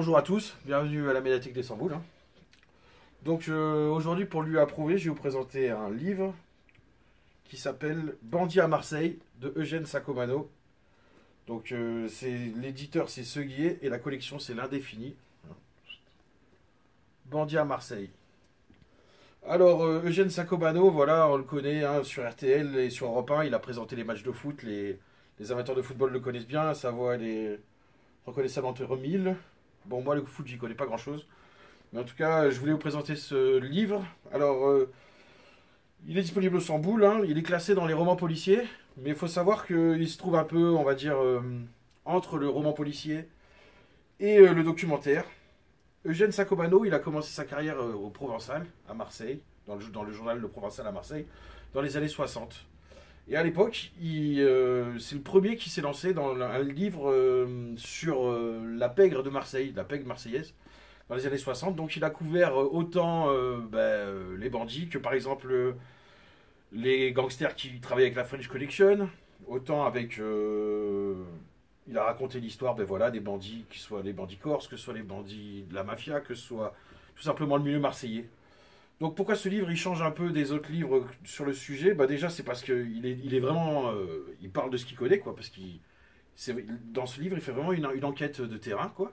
Bonjour à tous, bienvenue à la médiathèque des Samboules. hein. Donc euh, aujourd'hui pour lui approuver, je vais vous présenter un livre qui s'appelle Bandit à Marseille de Eugène Sacomano. Donc euh, c'est l'éditeur c'est Seguier et la collection c'est l'Indéfini. Bandit à Marseille. Alors euh, Eugène Sacomano, voilà, on le connaît hein, sur RTL et sur Europe 1, il a présenté les matchs de foot, les, les amateurs de football le connaissent bien, sa voix elle est reconnaissable entre mille. Bon, moi, le foot, j'y connais pas grand chose. Mais en tout cas, je voulais vous présenter ce livre. Alors, euh, il est disponible au Samboul. hein. Il est classé dans les romans policiers. Mais il faut savoir qu'il se trouve un peu, on va dire, euh, entre le roman policier et euh, le documentaire. Eugène Sacomano, il a commencé sa carrière au Provençal, à Marseille, dans le, dans le journal Le Provençal à Marseille, dans les années 60. Et à l'époque, euh, c'est le premier qui s'est lancé dans un livre euh, sur euh, la pègre de Marseille, la pègre marseillaise, dans les années 60. Donc il a couvert autant ben, les bandits que par exemple les gangsters qui travaillaient avec la French Connection, autant avec... il a raconté l'histoire ben voilà, des bandits, que ce soit les bandits corses, que ce soit les bandits de la mafia, que ce soit tout simplement le milieu marseillais. Donc pourquoi ce livre il change un peu des autres livres sur le sujet? Bah Déjà c'est parce qu'il il est vraiment... euh, il parle de ce qu'il connaît, quoi, parce qu'il... Dans ce livre il fait vraiment une, une enquête de terrain, quoi.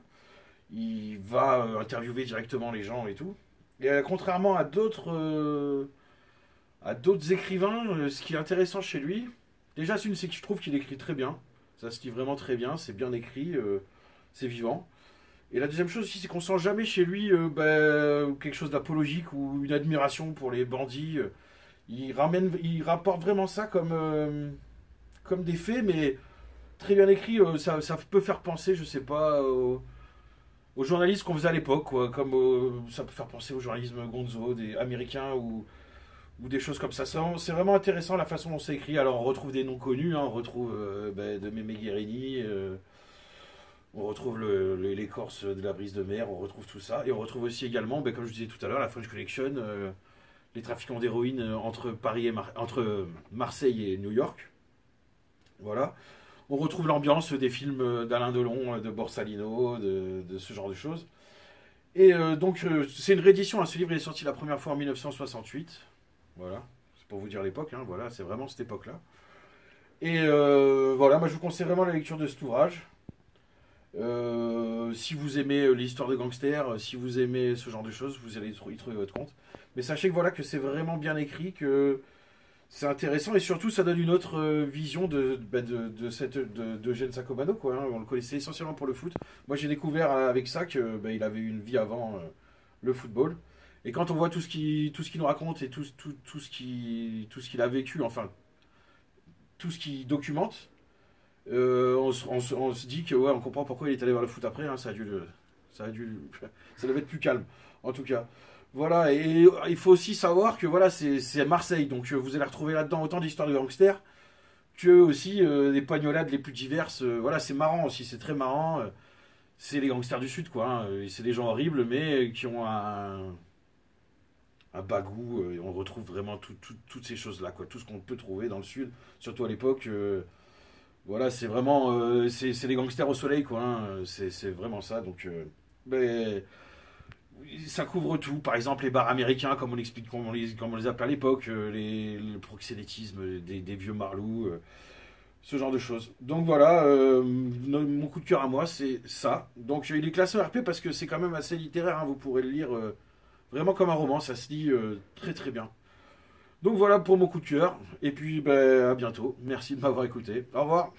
Il va euh, interviewer directement les gens et tout. Et euh, contrairement à d'autres... à d'autres écrivains, ce qui est intéressant chez lui, déjà c'est que je trouve qu'il écrit très bien. Ça se lit vraiment très bien, c'est bien écrit, c'est vivant. Et la deuxième chose aussi, c'est qu'on sent jamais chez lui euh, bah, quelque chose d'apologique ou une admiration pour les bandits. euh. Il, ramène, il rapporte vraiment ça comme, euh, comme des faits, mais très bien écrit. euh, ça, ça peut faire penser, je sais pas, aux, journalistes qu'on faisait à l'époque, comme ça peut faire penser au journalisme gonzo des américains ou, ou des choses comme ça. C'est vraiment, intéressant la façon dont c'est écrit. Alors on retrouve des noms connus, hein, on retrouve bah, de Mémé Guérini. On retrouve le- de la brise de mer, on retrouve tout ça. Et on retrouve aussi également, ben, comme je disais tout à l'heure, la French Connection, euh, les trafiquants d'héroïne euh, entre, Paris et entre euh, Marseille et New York. Voilà. On retrouve l'ambiance des films d'Alain Delon, de Borsalino, de, ce genre de choses. Et donc, c'est une réédition. hein. Ce livre est sorti la première fois en 1968. Voilà. C'est pour vous dire l'époque. hein. Voilà, c'est vraiment cette époque-là. Et voilà, moi je vous conseille vraiment la lecture de cet ouvrage. Euh, si vous aimez euh, l'histoire de gangsters, euh, si vous aimez ce genre de choses, vous allez y trou- y trouver votre compte. Mais sachez que voilà que c'est vraiment bien écrit, que c'est intéressant et surtout ça donne une autre vision de, bah, de, de cette de, d'Eugène Sacomano quoi. hein. On le connaissait essentiellement pour le foot. Moi j'ai découvert avec ça que bah, il avait une vie avant le football. Et quand on voit tout ce qui tout ce qu'il nous raconte et tout, tout, tout ce qui tout ce qu'il a vécu, enfin tout ce qu'il documente, euh, on, se, dit que ouais, on comprend pourquoi il est allé vers le foot après. hein, ça a dû, ça a dû, ça devait être plus calme, en tout cas. Voilà, et il faut aussi savoir que voilà, c'est Marseille, donc euh, vous allez retrouver là-dedans autant d'histoires de gangsters que aussi euh, des poignolades les plus diverses. voilà, c'est marrant aussi, c'est très marrant. c'est les gangsters du sud, quoi. hein, c'est des gens horribles, mais qui ont un, un bagou. et on retrouve vraiment tout- tout- toutes ces choses-là, quoi. Tout ce qu'on peut trouver dans le sud, surtout à l'époque. Voilà, c'est vraiment. euh, c'est les gangsters au soleil, quoi. hein, C'est vraiment ça. Donc, euh, ben, ça couvre tout. Par exemple, les bars américains, comme on l'explique, comme on les, comme on les appelait à l'époque, euh, le proxénétisme des, vieux marlous, ce genre de choses. Donc voilà, mon coup de cœur à moi, c'est ça. Donc il est classé RP parce que c'est quand même assez littéraire. hein, vous pourrez le lire vraiment comme un roman. Ça se lit très très bien. Donc voilà pour mon coup de cœur. Et puis ben, à bientôt. Merci de m'avoir écouté. Au revoir.